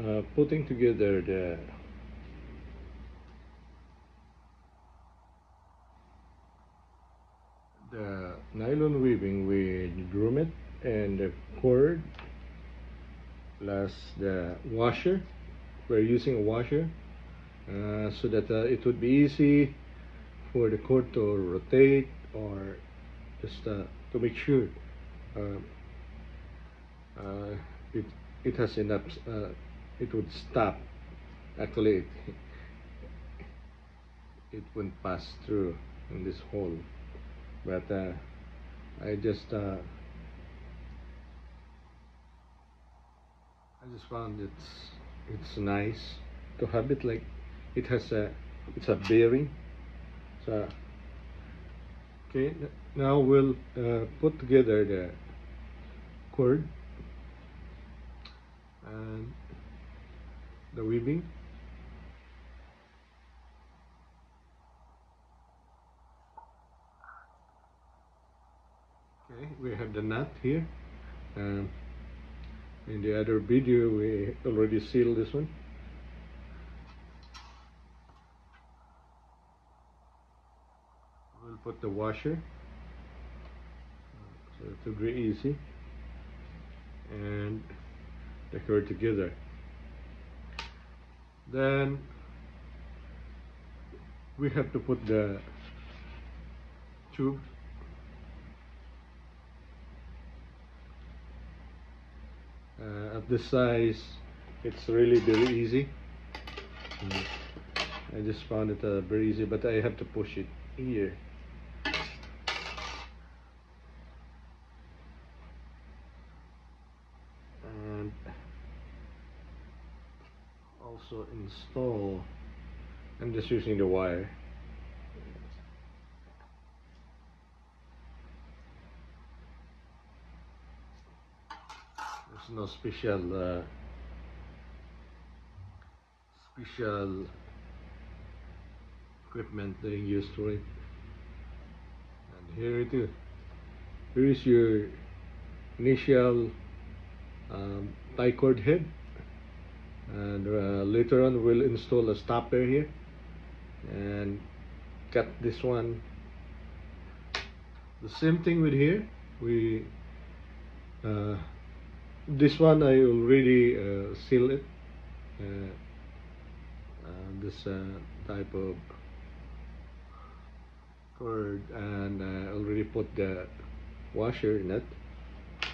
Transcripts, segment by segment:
uh, putting together the the nylon weaving with grommet and the cord plus the washer. We're using a washer uh, so that uh, it would be easy for the cord to rotate or just uh, to make sure um, uh, it it has enough uh, it would stop. Actually it, it wouldn't pass through in this hole. But uh, I just uh, I just found it's it's nice to have it like it has a it's a bearing. So okay now we'll uh, put together the cord. And the weaving okay we have the nut here. Um, in the other video we already sealed this one. We'll put the washer. So it will be easy and decorate together then we have to put the tube. Uh, at this size it's really very easy. Mm. I just found it uh, very easy but I have to push it here and also install I'm just using the wire. There's no special uh, special equipment being used for it. And here it is. Here is your initial um, tie cord head and uh, later on we'll install a stopper here and cut this one. The same thing with here. We uh, this one I already uh, seal it. Uh, uh, this uh, type of cord and I already put the washer in it. I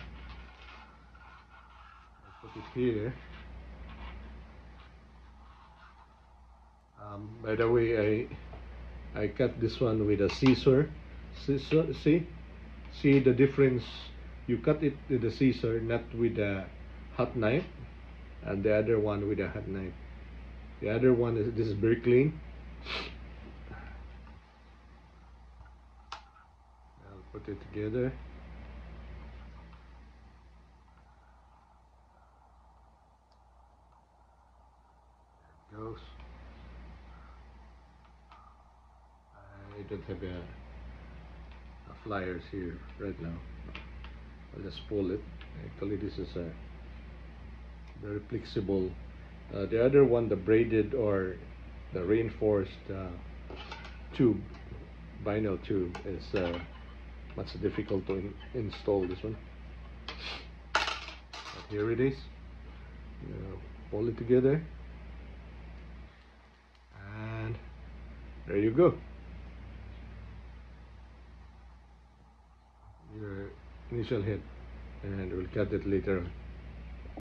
put it here um, by the way I I cut this one with a scissor. Scissor see? See the difference? You cut it with a scissor not with a hot knife and the other one with a hot knife. The other one is this is very clean. I'll put it together goes I don't have a, a flyers here right now. I'll just pull it. Actually this is a very flexible uh, the other one the braided or the reinforced uh, tube vinyl tube is uh, much difficult to in install this one. But here it is. You pull it together. And there you go your initial head and we'll cut it later on